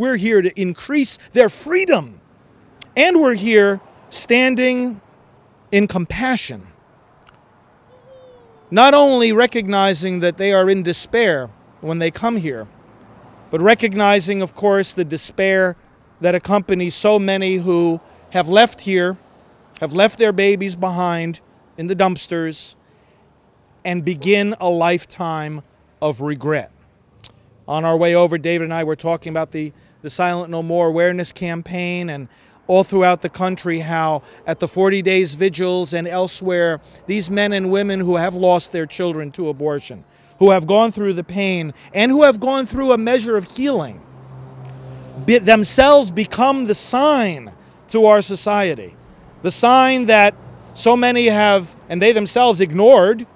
We're here to increase their freedom. And we're here standing in compassion. Not only recognizing that they are in despair when they come here, but recognizing, of course, the despair that accompanies so many who have left here, have left their babies behind in the dumpsters, and begin a lifetime of regret. On our way over, David and I were talking about the, the Silent No More awareness campaign and all throughout the country how at the 40 days vigils and elsewhere, these men and women who have lost their children to abortion, who have gone through the pain, and who have gone through a measure of healing, be, themselves become the sign to our society. The sign that so many have, and they themselves ignored,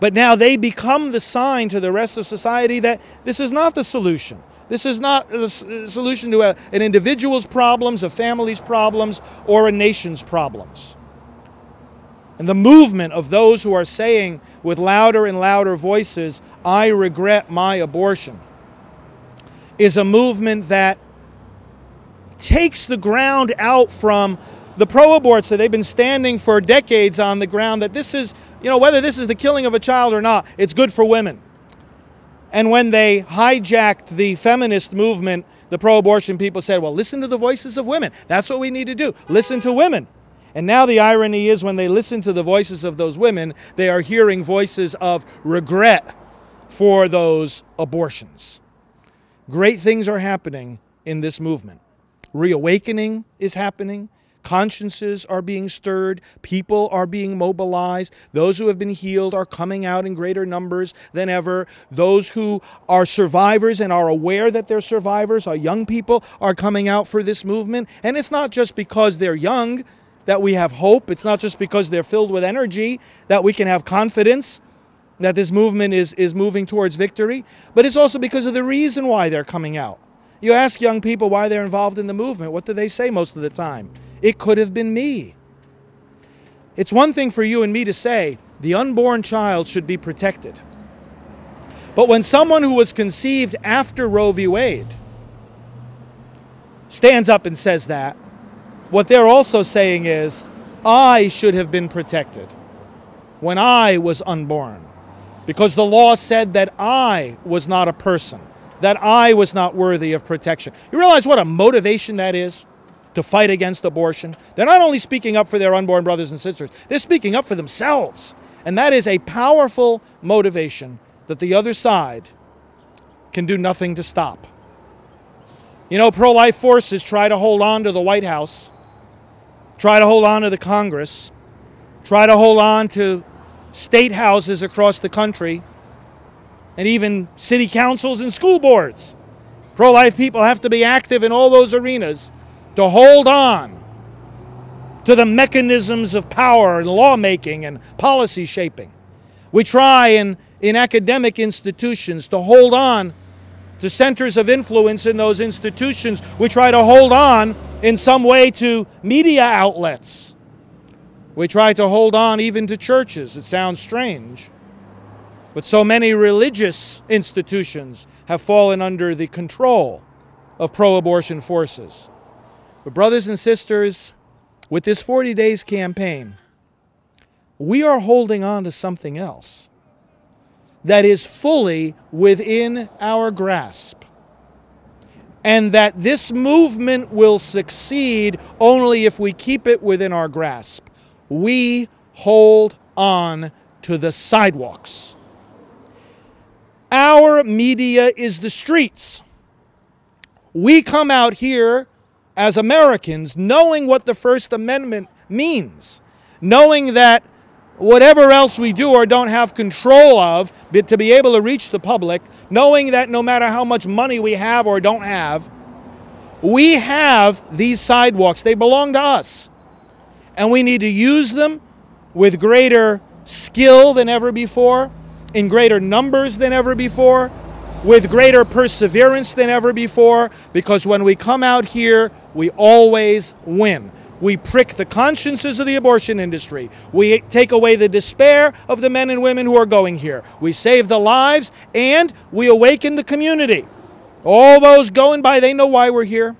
but now they become the sign to the rest of society that this is not the solution. This is not a solution to a, an individual's problems, a family's problems, or a nation's problems. And the movement of those who are saying with louder and louder voices, I regret my abortion, is a movement that takes the ground out from the pro aborts that they've been standing for decades on the ground that this is, you know, whether this is the killing of a child or not, it's good for women. And when they hijacked the feminist movement, the pro abortion people said, well, listen to the voices of women. That's what we need to do. Listen to women. And now the irony is when they listen to the voices of those women, they are hearing voices of regret for those abortions. Great things are happening in this movement. Reawakening is happening. Consciences are being stirred. People are being mobilized. Those who have been healed are coming out in greater numbers than ever. Those who are survivors and are aware that they're survivors, our young people, are coming out for this movement. And it's not just because they're young that we have hope. It's not just because they're filled with energy that we can have confidence that this movement is, is moving towards victory, but it's also because of the reason why they're coming out. You ask young people why they're involved in the movement. What do they say most of the time? It could have been me. It's one thing for you and me to say the unborn child should be protected. But when someone who was conceived after Roe v. Wade stands up and says that, what they're also saying is, I should have been protected when I was unborn. Because the law said that I was not a person, that I was not worthy of protection. You realize what a motivation that is? To fight against abortion. They're not only speaking up for their unborn brothers and sisters, they're speaking up for themselves. And that is a powerful motivation that the other side can do nothing to stop. You know, pro life forces try to hold on to the White House, try to hold on to the Congress, try to hold on to state houses across the country, and even city councils and school boards. Pro life people have to be active in all those arenas to hold on to the mechanisms of power and lawmaking and policy shaping. We try in, in academic institutions to hold on to centers of influence in those institutions. We try to hold on in some way to media outlets. We try to hold on even to churches. It sounds strange. But so many religious institutions have fallen under the control of pro abortion forces. But, brothers and sisters, with this 40 days campaign, we are holding on to something else that is fully within our grasp. And that this movement will succeed only if we keep it within our grasp. We hold on to the sidewalks. Our media is the streets. We come out here as Americans, knowing what the First Amendment means, knowing that whatever else we do or don't have control of, but to be able to reach the public, knowing that no matter how much money we have or don't have, we have these sidewalks. They belong to us. And we need to use them with greater skill than ever before, in greater numbers than ever before, with greater perseverance than ever before, because when we come out here, we always win. We prick the consciences of the abortion industry. We take away the despair of the men and women who are going here. We save the lives and we awaken the community. All those going by, they know why we're here.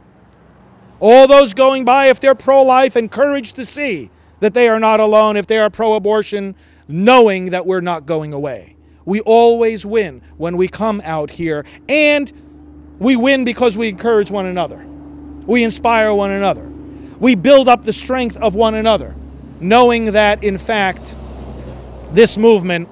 All those going by, if they're pro life, encouraged to see that they are not alone. If they are pro abortion, knowing that we're not going away. We always win when we come out here, and we win because we encourage one another. We inspire one another. We build up the strength of one another, knowing that, in fact, this movement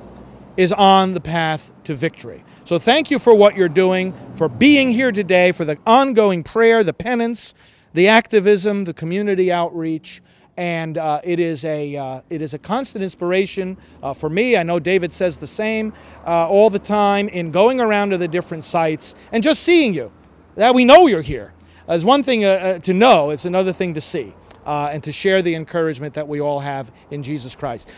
is on the path to victory. So, thank you for what you're doing, for being here today, for the ongoing prayer, the penance, the activism, the community outreach and uh, it is a uh, it is a constant inspiration uh, for me. I know David says the same uh, all the time in going around to the different sites and just seeing you. That we know you're here is one thing uh, uh, to know. It's another thing to see and to share the encouragement that we all have in Jesus Christ.